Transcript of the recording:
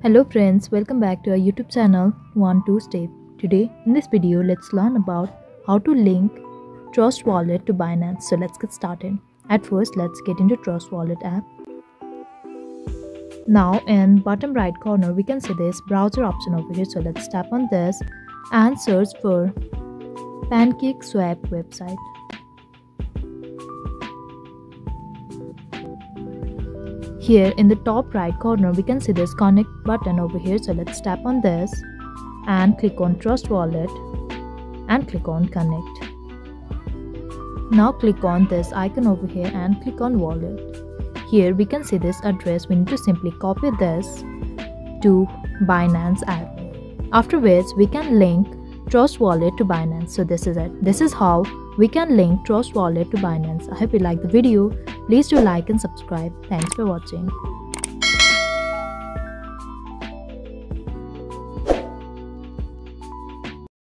Hello friends, welcome back to our YouTube channel One Two Step. Today in this video, let's learn about how to link Trust Wallet to Binance. So let's get started. At first, let's get into Trust Wallet app. Now in bottom right corner, we can see this browser option over here. So let's tap on this and search for Pancake Swap website. Here in the top right corner we can see this connect button over here so let's tap on this and click on trust wallet and click on connect. Now click on this icon over here and click on wallet. Here we can see this address we need to simply copy this to Binance app. After which we can link Trust Wallet to Binance. So this is it. This is how we can link Trust Wallet to Binance. I hope you like the video. Please do like and subscribe. Thanks for watching.